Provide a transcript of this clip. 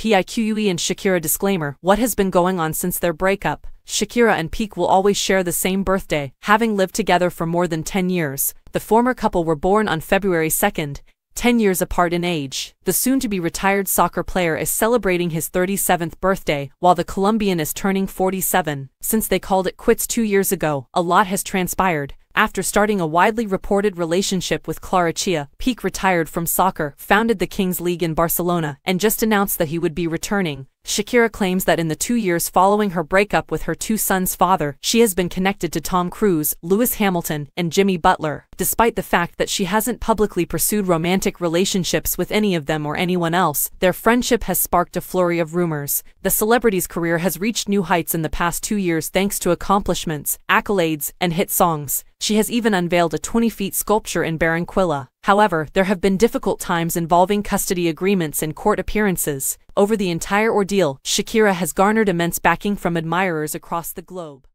PIQUE and Shakira disclaimer, what has been going on since their breakup? Shakira and Pique will always share the same birthday, having lived together for more than 10 years. The former couple were born on February 2nd, 10 years apart in age. The soon-to-be retired soccer player is celebrating his 37th birthday, while the Colombian is turning 47. Since they called it quits two years ago, a lot has transpired. After starting a widely reported relationship with Clara Chia, Pique retired from soccer, founded the Kings League in Barcelona, and just announced that he would be returning. Shakira claims that in the two years following her breakup with her two sons' father, she has been connected to Tom Cruise, Lewis Hamilton, and Jimmy Butler, despite the fact that she hasn't publicly pursued romantic relationships with any of them or anyone else. Their friendship has sparked a flurry of rumors. The celebrity's career has reached new heights in the past two years thanks to accomplishments, accolades, and hit songs. She has even unveiled a 20-feet sculpture in Barranquilla. However, there have been difficult times involving custody agreements and court appearances. Over the entire ordeal, Shakira has garnered immense backing from admirers across the globe.